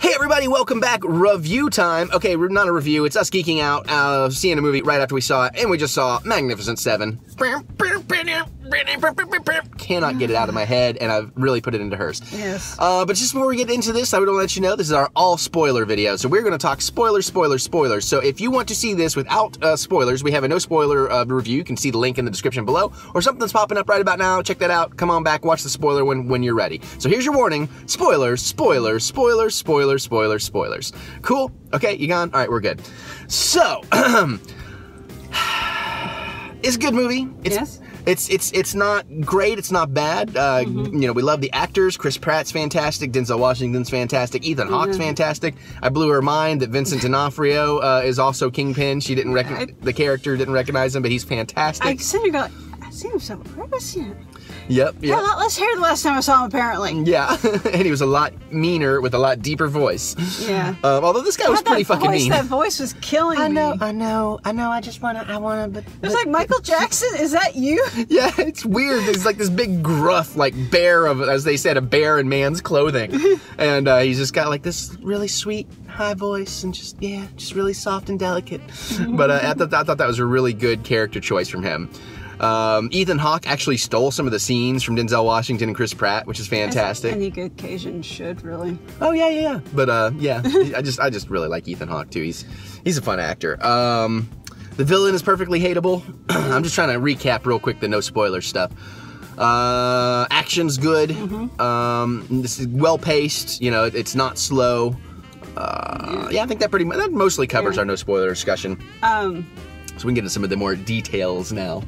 Hey everybody, welcome back. Review time. Okay, not a review. It's us geeking out, uh, seeing a movie right after we saw it, and we just saw Magnificent Seven. Cannot get it out of my head, and I've really put it into hers. Yes. Uh, but just before we get into this, I would want to let you know this is our all spoiler video. So we're going to talk spoilers, spoilers, spoilers. So if you want to see this without uh, spoilers, we have a no spoiler uh, review. You can see the link in the description below, or something's popping up right about now. Check that out. Come on back, watch the spoiler when when you're ready. So here's your warning: spoilers, spoilers, spoilers, spoilers, spoilers, spoilers. Cool. Okay, you gone? All right, we're good. So. It's a good movie. It's, Yes. It's it's it's not great. It's not bad. Uh, Mm-hmm. You know, we love the actors. Chris Pratt's fantastic. Denzel Washington's fantastic. Ethan Hawke's Mm-hmm. fantastic. I blew her mind that Vincent D'Onofrio uh, is also Kingpin. She didn't recognize the character. Didn't recognize him, but he's fantastic. I sent her go. I seen him somewhere. Where was he? yep. He had Yep. a lot less hair the last time I saw him. Apparently. Yeah, and he was a lot meaner with a lot deeper voice. Yeah. Um, although this guy was pretty that fucking voice, mean. That voice was killing me. I know, me. I know, I know. I just wanna, I wanna, but, It was but- like Michael Jackson. Is that you? Yeah, it's weird. There's like this big gruff, like bear of, as they said, a bear in man's clothing, and uh, he's just got like this really sweet high voice and just yeah, just really soft and delicate. but uh, I, thought, I thought that was a really good character choice from him. Um, Ethan Hawke actually stole some of the scenes from Denzel Washington and Chris Pratt, which is fantastic. Any good Cajun should really. Oh yeah, yeah, yeah. But uh, yeah, I just I just really like Ethan Hawke too. He's he's a fun actor. Um, the villain is perfectly hateable. I'm just trying to recap real quick the no spoiler stuff. Uh, action's good. Um, this is well paced. You know, it- it's not slow. Uh, yeah, I think that pretty much that mostly covers Yeah. our no spoiler discussion. Um. So we can get into some of the more details now.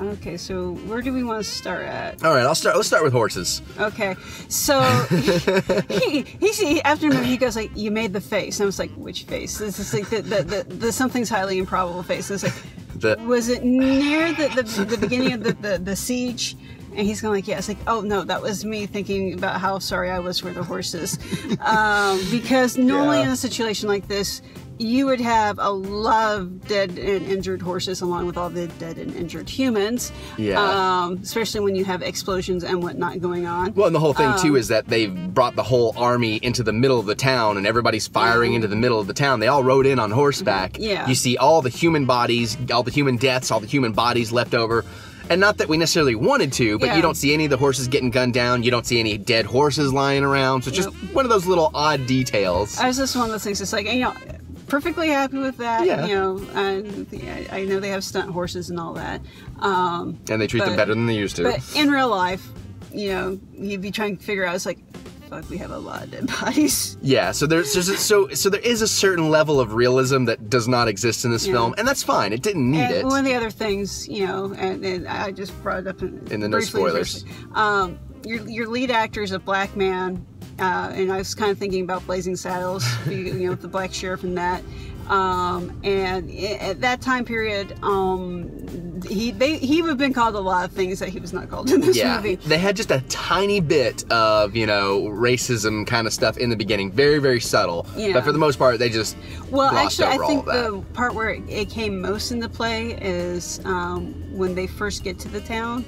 Okay. So where do we want to start at? All right, I'll start. Let's start with horses. Okay, so he, he, he after the movie he goes like, "You made the face." And I was like, "Which face?" This is like the the, the, the something's highly improbable face. And it's like, The- was it near the, the, the beginning of the, the, the siege? And he's going like, yeah. It's like, oh no, that was me thinking about how sorry I was for the horses, um, because normally Yeah. in a situation like this. You would have a lot of dead and injured horses along with all the dead and injured humans. Yeah. Um, especially when you have explosions and whatnot going on. Well, and the whole thing Um, too is that they've brought the whole army into the middle of the town, and everybody's firing into the middle of the town. They all rode in on horseback. Mm-hmm. Yeah. You see all the human bodies, all the human deaths, all the human bodies left over. And not that we necessarily wanted to, but Yeah. you don't see any of the horses getting gunned down. You don't see any dead horses lying around. So it's just Nope. one of those little odd details. I was just one of those things. It's like you know, perfectly happy with that. Yeah. You know, and I, I know they have stunt horses and all that. Um, and they treat them better than they used to. but in real life, you know, you'd be trying to figure out. It's like, fuck, we have a lot of dead bodies. Yeah, so there's, there's a, so so there is a certain level of realism that does not exist in this Yeah. film, and that's fine. It didn't need And it. one of the other things, you know, and, and I just brought it up in, In the no spoilers. Um, your your lead actor is a black man, uh, and I was kind of thinking about Blazing Saddles, you you know, with the black sheriff and that. Um, and at that time period, um, he they he would have been called a lot of things that he was not called in this yeah, movie. they had just a tiny bit of you know racism kind of stuff in the beginning, very very subtle. Yeah. But for the most part, they just Well, actually, I think the part where it, it came most into play is um, when they first get to the town,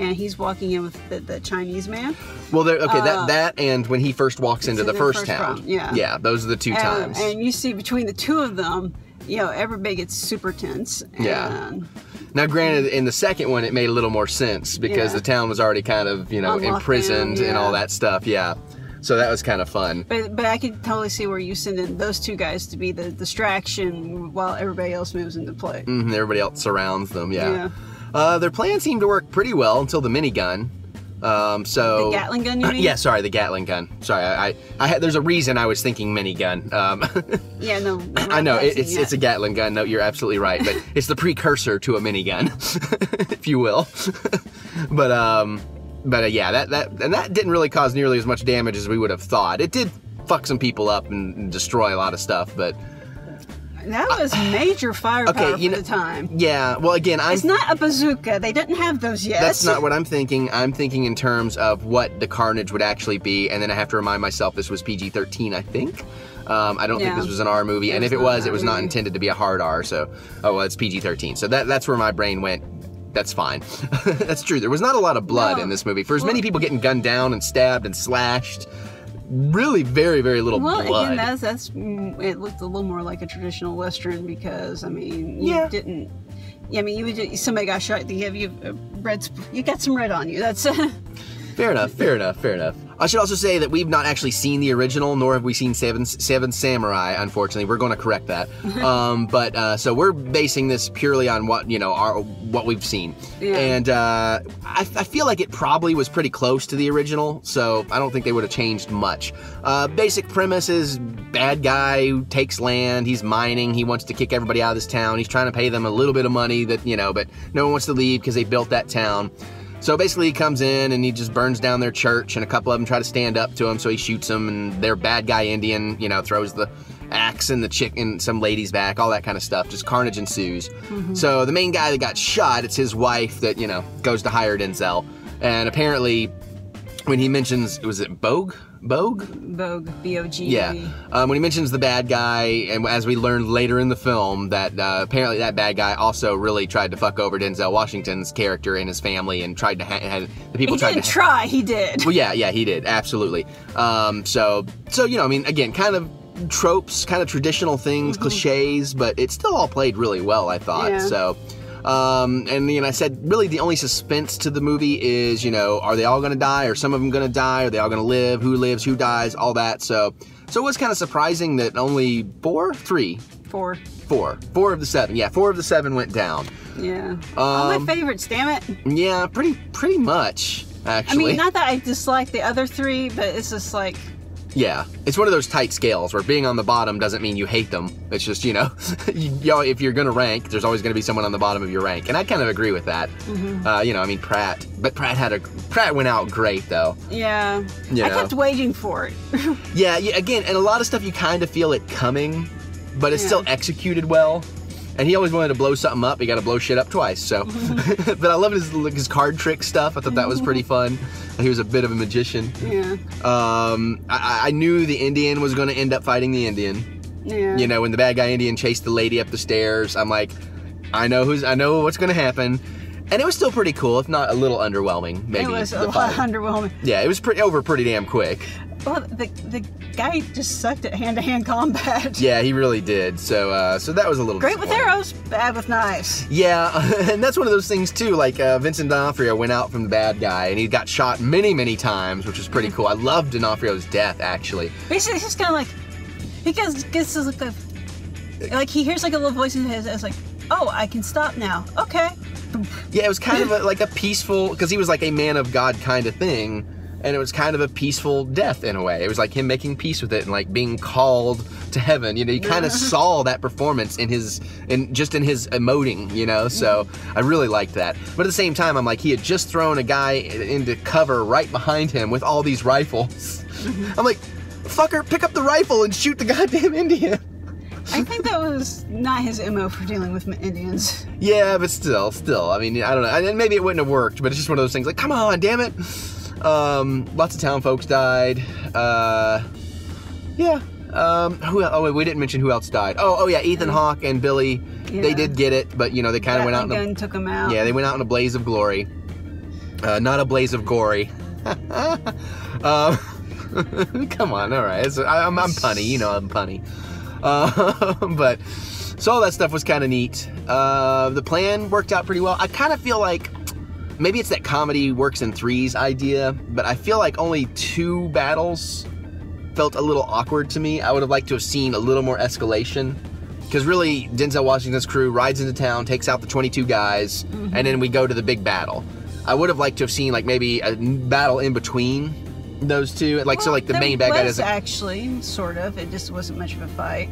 and he's walking in with the, the Chinese man. well, there- okay, uh, that that and when he first walks into in the first, first town, round, yeah. yeah, those are the two and, times. and you see between the two of them, you know, everybody gets super tense. Yeah. Now, granted, in the second one, it made a little more sense because Yeah. the town was already kind of, you know, imprisoned and all that stuff. Yeah. So that was kind of fun. but but I could totally see where you send in those two guys to be the distraction while everybody else moves into play. Mhm, Everybody else surrounds them. Yeah. Yeah. Uh, their plan seemed to work pretty well until the minigun. Um, so The Gatling gun, you mean? yeah, sorry, the Gatling gun. Sorry, I, I, I had, there's a reason I was thinking minigun. Um, Yeah, no. I know it, it's yet. it's a Gatling gun. No, you're absolutely right, but it's the precursor to a minigun, if you will. but um, but uh, yeah, that that and that didn't really cause nearly as much damage as we would have thought. It did fuck some people up and destroy a lot of stuff, but That was major firepower okay, you for know, the time. yeah. Well, again, I'm It's not a bazooka. They didn't have those yet. That's not what I'm thinking. I'm thinking in terms of what the carnage would actually be, and then I have to remind myself this was PG-13, I think. Um, I don't think this was an R movie, It and if it was, it was R not movie. intended to be a hard R. So, oh well, it's PG-13. So that that's where my brain went. That's fine. that's true. There was not a lot of blood No. in this movie. For as Well- many people getting gunned down and stabbed and slashed, really very very little Well, blood. again, that's that's mm, it looked a little more like a traditional western because I mean, you Yeah. didn't. Yeah, I mean, you would somebody got shot. You have you uh, red. You got some red on you. That's Fair enough, fair enough, fair enough. I should also say that we've not actually seen the original, nor have we seen Seven Seven Samurai. Unfortunately, we're going to correct that. um, but uh, so we're basing this purely on what you know, our what we've seen, Yeah. and uh, I, I feel like it probably was pretty close to the original. So I don't think they would have changed much. Uh, basic premise is bad guy takes land. He's mining. He wants to kick everybody out of this town. He's trying to pay them a little bit of money that you know, but no one wants to leave because they built that town. So basically, he comes in and he just burns down their church, and a couple of them try to stand up to him, so he shoots them, and their bad guy Indian, you know, throws the axe in the chick in some lady's back, all that kind of stuff. Just carnage ensues. Mm-hmm. So the main guy that got shot, it's his wife that you know goes to hire Denzel, and apparently, when he mentions, was it Bogue? Bogue? Vogue. B O G. Yeah. Um, when he mentions the bad guy, and as we learned later in the film, that uh, apparently that bad guy also really tried to fuck over Denzel Washington's character and his family, and tried to ha- had the people He tried didn't to. try. He did. well, yeah, yeah, he did absolutely. Um, so, so you know, I mean, again, kind of tropes, kind of traditional things, cliches, but it still all played really well. I thought Yeah. so. Um, and you know, I said really the only suspense to the movie is you know, are they all going to die? Are some of them going to die? Are they all going to live? Who lives? Who dies? All that. So, so it was kind of surprising that only four, three, Four. four, four of the seven. Yeah, four of the seven went down. Yeah. All Um, my favorites. Damn it. Yeah, pretty, pretty much. Actually. I mean, not that I dislike the other three, but it's just like Yeah, it's one of those tight scales where being on the bottom doesn't mean you hate them. It's just you know, you, you know, if you're gonna rank, there's always gonna be someone on the bottom of your rank, and I kind of agree with that. Uh, you know, I mean Pratt, but Pratt had a Pratt went out great though. yeah. You I know. kept waiting for it. Yeah, yeah, again, and a lot of stuff you kind of feel it coming, but it's Yeah. still executed well. And he always wanted to blow something up. He got to blow shit up twice. So, but I love his his card trick stuff. I thought that was pretty fun. He was a bit of a magician. yeah. Um, I, I knew the Indian was going to end up fighting the Indian. Yeah. You know, when the bad guy Indian chased the lady up the stairs, I'm like, I know who's, I know what's going to happen. And it was still pretty cool, if not a little underwhelming. Maybe it was a lot underwhelming. Yeah, it was pretty over pretty damn quick. Well, the the guy just sucked at hand to hand combat. Yeah, he really did. So, uh, so that was a little Great with arrows, bad with knives. Yeah, and that's one of those things too. Like uh, Vincent D'Onofrio went out from the bad guy, and he got shot many, many times, which was pretty cool. I loved D'Onofrio's death, actually. Basically, he's just kind of like he gets gets this like a like he hears like a little voice in his head. It's like, oh, I can stop now. Okay. Yeah, it was kind of a, like a peaceful, because he was like a man of God kind of thing, and it was kind of a peaceful death in a way. It was like him making peace with it and like being called to heaven. You know, you kind of saw that performance in his, in just in his emoting. You know, so mm-hmm. I really liked that. But at the same time, I'm like, he had just thrown a guy into cover right behind him with all these rifles. Mm-hmm. I'm like, fucker, pick up the rifle and shoot the goddamn Indian. I think that was not his mo for dealing with Indians. Yeah, but still, still. I mean, I don't know. And maybe it wouldn't have worked, but it's just one of those things. Like, come on, damn it. Um, lots of town folks died. Uh, yeah. Um, who? Oh, wait, we didn't mention who else died. Oh, oh yeah, Ethan Hawke and Billy. They did get it, but you know they kind of went out. In a, gun took him out. yeah, they went out in a blaze of glory. Uh, not a blaze of gory. um, come on, all right. I, I'm, I'm punny, you know I'm punny. Uh, but so all that stuff was kind of neat. Uh, the plan worked out pretty well. I kind of feel like maybe it's that comedy works in threes idea, but I feel like only two battles felt a little awkward to me. I would have liked to have seen a little more escalation. Because really, Denzel Washington's crew rides into town, takes out the 22 guys, mm-hmm. and then we go to the big battle. I would have liked to have seen like maybe a battle in between those two, like so like the main bad guy was doesn't. actually sort of. It just wasn't much of a fight.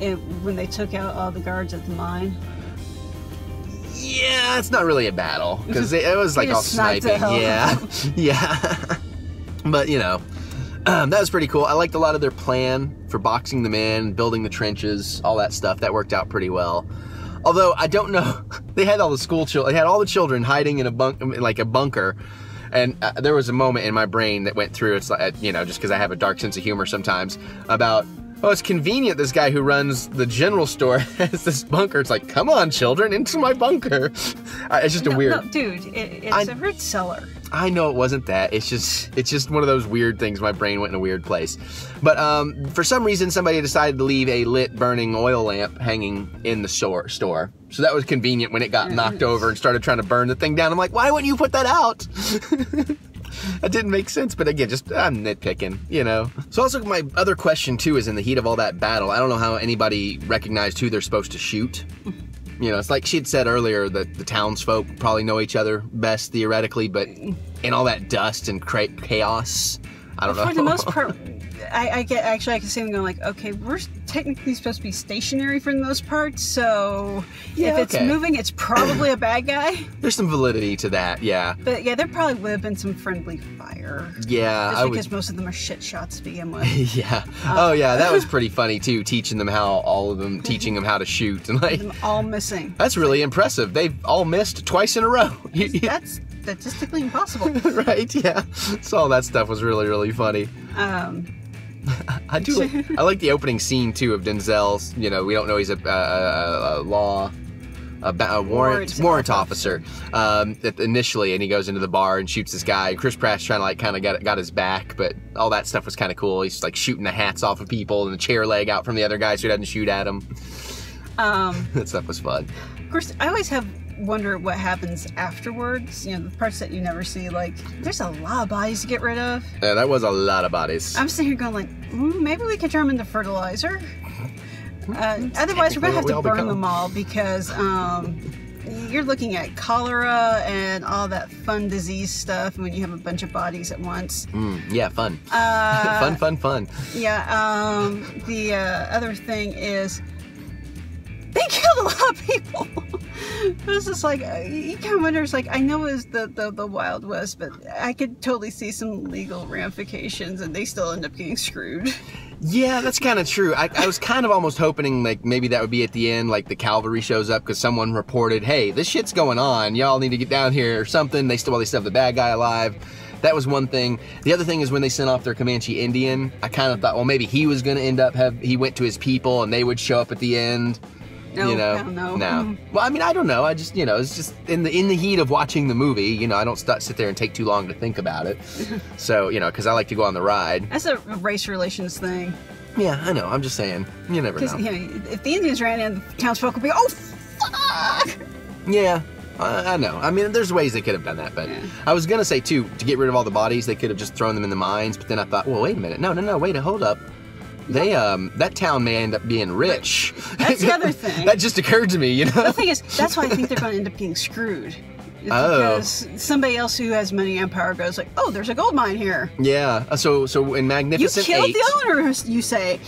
It, when they took out all the guards at the mine. Yeah, it's not really a battle because it, it was like all sniping. Yeah, yeah. but you know, um, that was pretty cool. I liked a lot of their plan for boxing them in, building the trenches, all that stuff. That worked out pretty well. Although I don't know, they had all the school children. They had all the children hiding in a bunk, like a bunker. And uh, there was a moment in my brain that went through. It's like you know, just because I have a dark sense of humor sometimes about. Oh, it's convenient. This guy who runs the general store has this bunker. It's like, come on, children, into my bunker. It's just a weird. no, dude, it, it's I- a root cellar. I know it wasn't that. It's just it's just one of those weird things. My brain went in a weird place. But um, for some reason, somebody decided to leave a lit burning oil lamp hanging in the store. Store. So that was convenient when it got knocked over and started trying to burn the thing down. I'm like, why wouldn't you put that out? that didn't make sense. But again, just I'm nitpicking, you know. So also my other question too is in the heat of all that battle, I don't know how anybody recognized who they're supposed to shoot. You know, it's like she had said earlier that the townsfolk probably know each other best theoretically, but in all that dust and cra- chaos, I don't know. For the most part, I, I get actually I can see them going like, okay, we're technically supposed to be stationary for the most part, so Yeah, if it's okay. moving, it's probably a bad guy. There's some validity to that, yeah. But yeah, there probably would have been some friendly fire. Yeah, Just I because would. most of them are shit shots to begin with. Yeah. Oh, yeah. That was pretty funny too. Teaching them how all of them teaching them how to shoot and like them all missing. that's really impressive. They've all missed twice in a row. That's statistically impossible. right? Yeah. So all that stuff was really really funny. Um, I do. Like, I like the opening scene too of Denzel's. You know, we don't know he's a, a, a, a law. A, warrant Warrant warrant officer um, that initially, and he goes into the bar and shoots this guy. Chris Pratt's trying to like kind of got got his back, but all that stuff was kind of cool. He's like shooting the hats off of people and the chair leg out from the other guy so he doesn't shoot at him. um, that stuff was fun. of course, I always have wonder what happens afterwards. You know, the parts that you never see. Like, there's a lot of bodies to get rid of. Yeah, that was a lot of bodies. I'm sitting here going like, mm, maybe we could turn them into fertilizer. Uh, otherwise, we're gonna have to what we all burn become. them all because um, you're looking at cholera and all that fun disease stuff when you have a bunch of bodies at once. Mm, yeah, fun. Uh, fun, fun, fun. Yeah. Um, the uh, other thing is they killed a lot of people. it was just like uh, you kind of wonder. It's like I know it was the, the the Wild West, but I could totally see some legal ramifications, and they still end up getting screwed. Yeah, that's kind of true. I, I was kind of almost hoping like maybe that would be at the end, like the cavalry shows up because someone reported, "Hey, this shit's going on. Y'all need to get down here or something." They still, well, they still have the bad guy alive. That was one thing. The other thing is when they sent off their Comanche Indian, I kind of thought, well, maybe he was going to end up have he went to his people and they would show up at the end. No, you know, I don't no. Well, I mean, I don't know. I just, you know, it's just in the in the heat of watching the movie. You know, I don't st- sit there and take too long to think about it. so, you know, because I like to go on the ride. That's a race relations thing. Yeah, I know. I'm just saying. You never know. you know, if the Indians ran in, the townsfolk would be, oh fuck. Yeah, I, I know. I mean, there's ways they could have done that, but Yeah. I was gonna say too to get rid of all the bodies, they could have just thrown them in the mines. But then I thought, well, wait a minute, no, no, no, wait, a hold up. They um that town may end up being rich. That's the other thing. that just occurred to me, you know. The thing is, that's why I think they're going to end up getting screwed. It's Oh. Because somebody else who has money and power goes like, oh, there's a gold mine here. yeah. uh, So so in Magnificent You killed Eight. the owner, you say.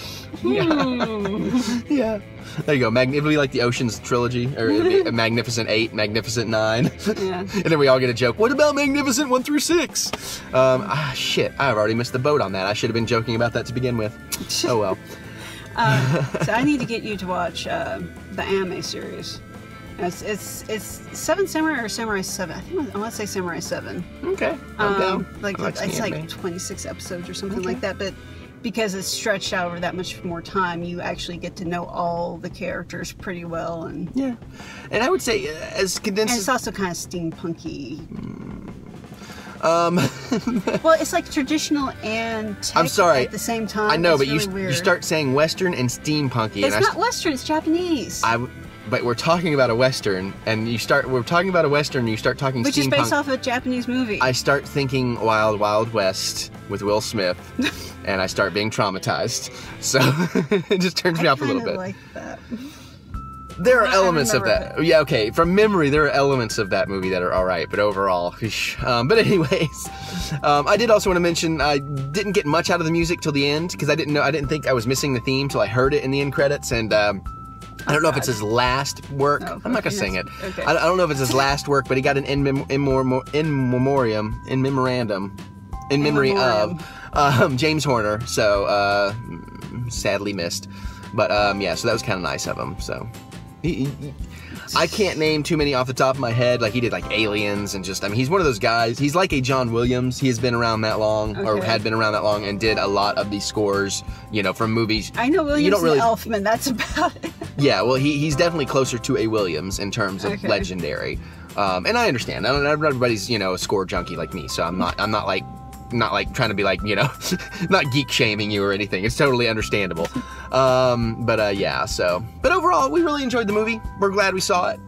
Hmm. yeah. There you go. Mag- it'll be like the Ocean's trilogy, or it'll be a Magnificent Eight, Magnificent Nine. Yeah. and then we all get a joke. What about Magnificent One through Six? Um, ah, shit. I've already missed the boat on that. I should have been joking about that to begin with. Oh well. Uh, so I need to get you to watch uh, the anime series. It's, it's it's Seven Samurai or Samurai Seven. I think I want to say Samurai Seven. Okay. I'm Um, down. like I it's like anime. 26 episodes or something Okay. like that. But because it's stretched out over that much more time, you actually get to know all the characters pretty well, and Yeah, and I would say uh, as condensed. and it's also kind of steampunky. um, Well, it's like traditional and I'm sorry. at the same time. I know, It's but you really weird. you start saying Western and steampunky, It's and I, not Western. It's Japanese, I, but we're talking about a Western, and you start we're talking about a Western, and you start talking which is based off a Japanese movie. I start thinking Wild Wild West with Will Smith, and I start being traumatized. So it just turns me I off a little bit. like that. there are elements of that. Yeah, okay. From memory, there are elements of that movie that are all right, but overall, um, but anyways, um, I did also want to mention I didn't get much out of the music till the end because I didn't know I didn't think I was missing the theme till I heard it in the end credits, and um, I don't know if it's his last work. Oh, I'm not gonna sing it. okay. I, I don't know if it's his last work, but he got an in, mem- in, mor- in memoriam, in memorandum, in memory memoriam. of um, James Horner. So uh, sadly missed, but um, yeah. So that was kind of nice of him. So. He, he- I can't name too many off the top of my head. Like he did like Aliens and just I mean he's one of those guys. He's like a John Williams. He has been around that long or had been around that long and did a lot of these scores, you know, from movies. I know Williams You don't really- Elfman. That's about it. Yeah, well he, he's definitely closer to a Williams in terms of Okay. legendary. Um, and I understand. I don't, everybody's you know a score junkie like me, so I'm not. I'm not like not like trying to be like you know not geek shaming you or anything. It's totally understandable. Um, but uh, yeah so but overall we really enjoyed the movie. We're glad we saw it.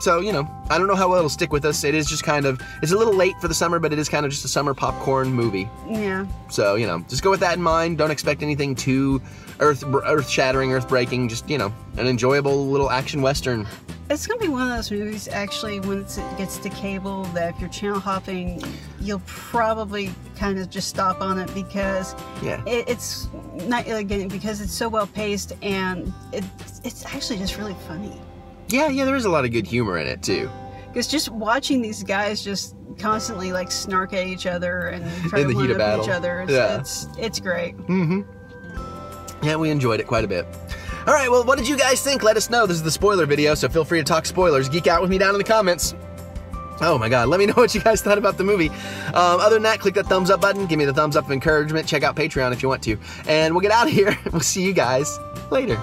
So you know i don't know how well it'll stick with us. It is just kind of it's a little late for the summer but it is kind of just a summer popcorn movie. Yeah. so you know just go with that in mind. Don't expect anything too earth earth shattering earth breaking just you know an enjoyable little action western It's gonna be one of those movies. Actually, once it gets to cable, that if you're channel hopping, you'll probably kind of just stop on it because yeah it, it's not again because it's so well paced and it, it's actually just really funny. yeah yeah there is a lot of good humor in it too Because just watching these guys just constantly like snark at each other and try In to the heat one up battle. each other, it's, Yeah. it's it's great. Mm-hmm. Yeah, we enjoyed it quite a bit. All right, well, what did you guys think? Let us know. This is the spoiler video, so feel free to talk spoilers. Geek out with me down in the comments. Oh my god, let me know what you guys thought about the movie. Um, other than that, click that thumbs up button. Give me the thumbs up of encouragement. Check out Patreon if you want to. And we'll get out of here. We'll see you guys later.